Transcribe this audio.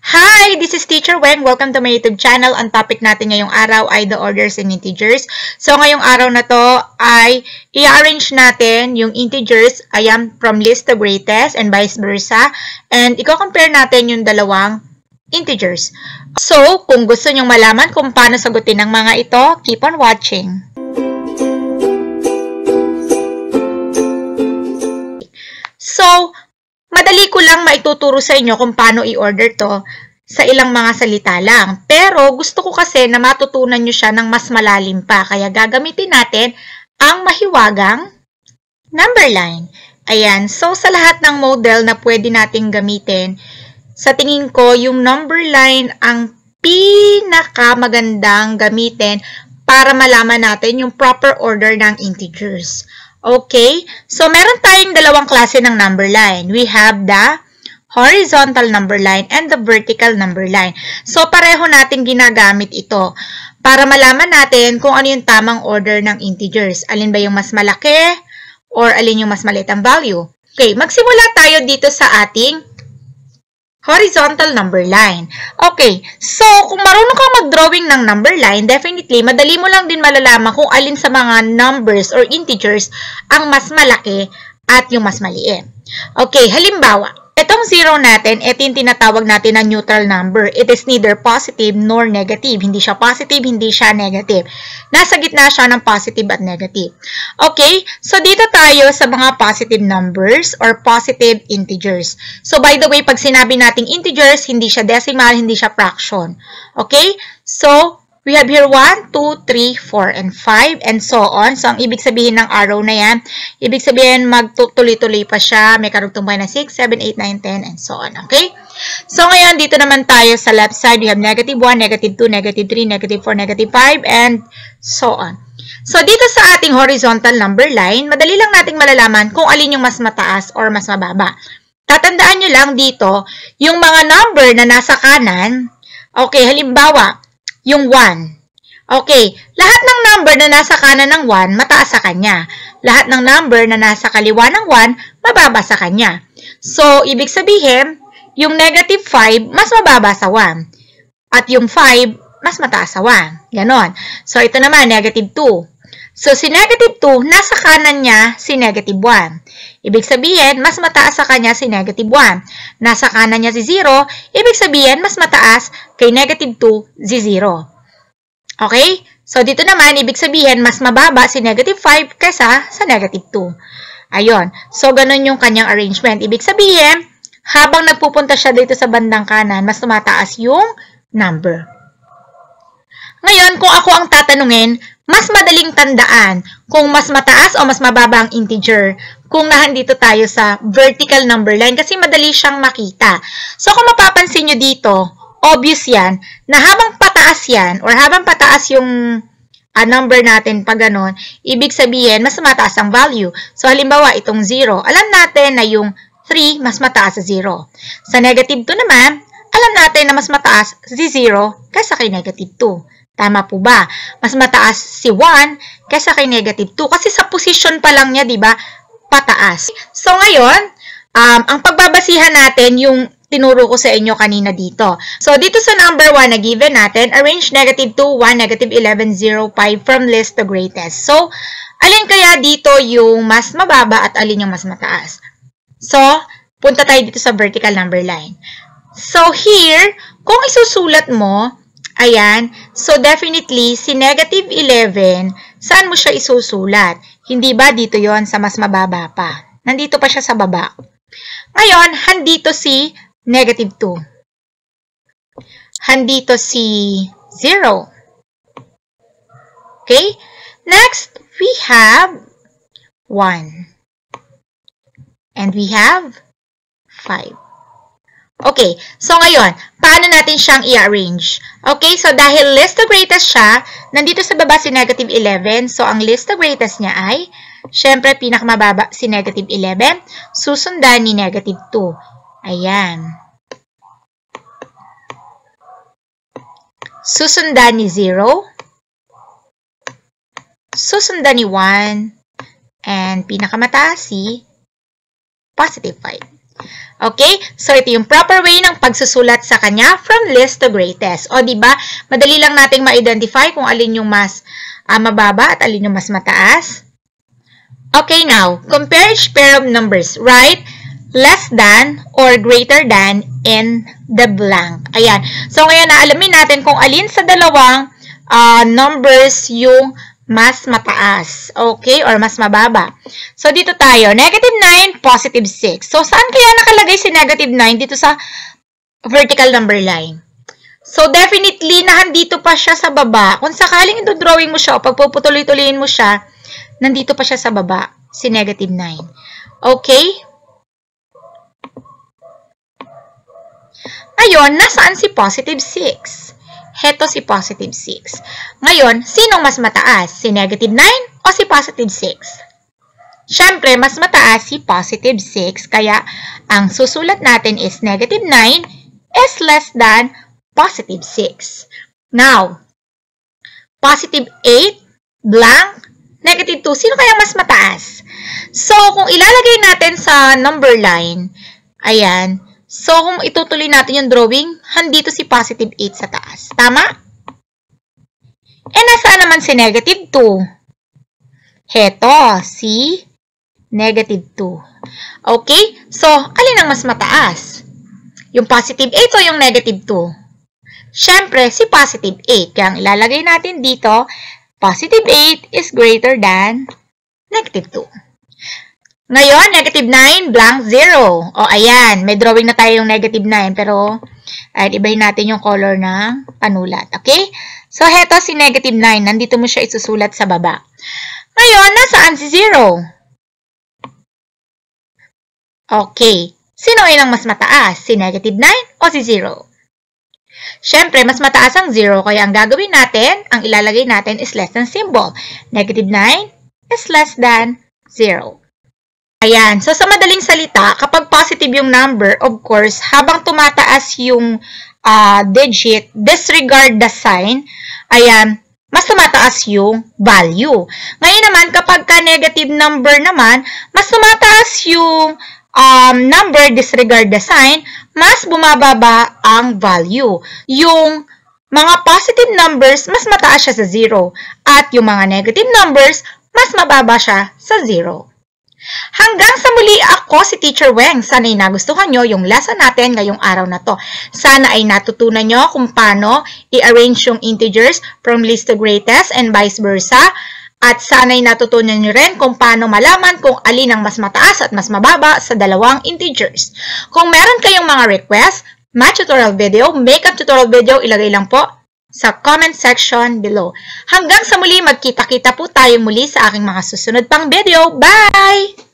Hi! This is Teacher Weng. Welcome to my YouTube channel. Ang topic natin ngayong araw ay the orders in integers. So, ngayong araw na to ay i-arrange natin yung integers, ayan, from least to greatest and vice versa. And i-compare natin yung dalawang integers. So, kung gusto nyong malaman kung paano sagutin ng mga ito, keep on watching. So, Madali ko lang maituturo sa inyo kung paano i-order to sa ilang mga salita lang. Pero gusto ko kasi na matutunan nyo siya ng mas malalim pa. Kaya gagamitin natin ang mahiwagang number line. Ayan. So, sa lahat ng model na pwede nating gamitin, sa tingin ko, yung number line ang pinakamagandang gamitin para malaman natin yung proper order ng integers. Okay? So, meron tayong dalawang klase ng number line. We have the horizontal number line and the vertical number line. So, pareho natin ginagamit ito para malaman natin kung ano yung tamang order ng integers. Alin ba yung mas malaki or alin yung mas maliit ang value. Okay, magsimula tayo dito sa ating horizontal number line. Okay, so kung marunong kang mag-drawing ng number line, definitely, madali mo lang din malalaman kung alin sa mga numbers or integers ang mas malaki at yung mas maliit. Okay, halimbawa, Itong zero natin, ito yung tinatawag natin na neutral number. It is neither positive nor negative. Hindi siya positive, hindi siya negative. Nasa gitna siya ng positive at negative. Okay? So, dito tayo sa mga positive numbers or positive integers. So, by the way, pag sinabi nating integers, hindi siya decimal, hindi siya fraction. Okay? So, We have here 1, 2, 3, 4, and 5, and so on. So, ang ibig sabihin ng arrow na yan, ibig sabihin magtutuloy-tuloy pa siya. May karugtong buhay na 6, 7, 8, 9, 10, and so on. Okay? So, ngayon, dito naman tayo sa left side. We have negative 1, negative 2, negative 3, negative 4, negative 5, and so on. So, dito sa ating horizontal number line, madali lang nating malalaman kung alin yung mas mataas or mas mababa. Tatandaan nyo lang dito, yung mga number na nasa kanan, okay, halimbawa, yung 1. Okay, lahat ng number na nasa kanan ng 1, mataas sa kanya. Lahat ng number na nasa kaliwa ng 1, mababa sa kanya. So, ibig sabihin, yung negative 5, mas mababa sa 1. At yung 5, mas mataas sa 1. Ganon. So, ito naman, negative 2. So, si negative 2, nasa kanan niya si negative 1. Ibig sabihin, mas mataas sa kanya si negative 1. Nasa kanan niya si 0, ibig sabihin, mas mataas kay negative 2 si 0. Okay? So, dito naman, ibig sabihin, mas mababa si negative 5 kaysa sa negative 2. Ayun. So, ganun yung kanyang arrangement. Ibig sabihin, habang nagpupunta siya dito sa bandang kanan, mas tumataas yung number. Ngayon, kung ako ang tatanungin, mas madaling tandaan kung mas mataas o mas mababa ang integer kung nahandito tayo sa vertical number line kasi madali siyang makita. So, kung mapapansin nyo dito, obvious yan na habang pataas yan or habang pataas yung uh, number natin pag ganon, ibig sabihin mas mataas ang value. So, halimbawa, itong 0, alam natin na yung 3 mas mataas sa 0. Sa negative 2 naman, alam natin na mas mataas si 0 kaysa kay negative 2. Tama po ba? Mas mataas si 1 kaysa kay negative 2. Kasi sa position pa lang niya, di ba, pataas. So, ngayon, um, ang pagbabasihan natin yung tinuro ko sa inyo kanina dito. So, dito sa number 1 na given natin, arrange negative 2, 1, negative 11, 0, 5 from least to greatest. So, alin kaya dito yung mas mababa at alin yung mas mataas? So, punta tayo dito sa vertical number line. So, here, kung isusulat mo, Ayan. So, definitely, si negative 11, saan mo siya isusulat? Hindi ba dito yon sa mas mababa pa? Nandito pa siya sa baba. Ngayon, handito si negative 2. Handito si 0. Okay? Next, we have 1. And we have 5. Okay, so ngayon, paano natin siyang i-arrange? Okay, so dahil list to greatest siya, nandito sa baba si negative 11, so ang list to greatest niya ay, syempre, pinakamababa si negative 11, susundan ni negative 2. Ayan. Susundan ni 0, susundan ni 1, and pinakamataas si positive 5. Okay? So, ito yung proper way ng pagsusulat sa kanya from least to greatest. O, ba? Madali lang nating ma-identify kung alin yung mas uh, mababa at alin yung mas mataas. Okay, now, compare each pair of numbers. Write less than or greater than in the blank. Ayan. So, ngayon, naalamin natin kung alin sa dalawang uh, numbers yung mas mataas. Okay? Or mas mababa. So, dito tayo. Negative 9, positive 6. So, saan kaya nakalagay si negative 9 dito sa vertical number line? So, definitely, nahandito pa siya sa baba. Kung sakaling drawing mo siya o pagpuputuloy-tuloyin mo siya, nandito pa siya sa baba, si negative 9. Okay? Ngayon, nasaan si positive 6? Heto si positive 6. Ngayon, sinong mas mataas? Si negative 9 o si positive 6? Siyempre, mas mataas si positive 6. Kaya, ang susulat natin is negative 9 is less than positive 6. Now, positive 8, blank, negative 2. Sino kaya mas mataas? So, kung ilalagay natin sa number line, ayan, So, kung itutuloy natin yung drawing, handito si positive 8 sa taas. Tama? Eh, nasaan naman si negative 2? Heto, si negative 2. Okay? So, alin ang mas mataas? Yung positive 8 o yung negative 2? Siyempre, si positive 8. Kaya ang ilalagay natin dito, positive 8 is greater than negative 2. Ngayon, negative 9, blank 0. O, ayan. May drawing na tayo yung negative 9. Pero, ayan, ibahin natin yung color ng panulat. Okay? So, heto si negative 9. Nandito mo siya isusulat sa baba. Ngayon, nasaan si 0? Okay. Sino ay ang mas mataas? Si negative 9 o si 0? Siyempre, mas mataas ang 0. Kaya ang gagawin natin, ang ilalagay natin is less than symbol. Negative 9 is less than 0. Ayan. So, sa madaling salita, kapag positive yung number, of course, habang tumataas yung uh, digit, disregard the sign, ayan, mas tumataas yung value. Ngayon naman, kapag ka negative number naman, mas tumataas yung um, number, disregard the sign, mas bumababa ang value. Yung mga positive numbers, mas mataas siya sa 0. At yung mga negative numbers, mas mababa siya sa 0. Hanggang sa muli ako si Teacher Weng. Sana'y nagustuhan nyo yung lesson natin ngayong araw na to. Sana ay natutunan nyo kung paano i-arrange yung integers from least to greatest and vice versa. At sana'y natutunan nyo rin kung paano malaman kung alin ang mas mataas at mas mababa sa dalawang integers. Kung meron kayong mga request, math tutorial video, makeup tutorial video, ilagay lang po sa comment section below. Hanggang sa muli, magkita-kita po tayo muli sa aking mga susunod pang video. Bye!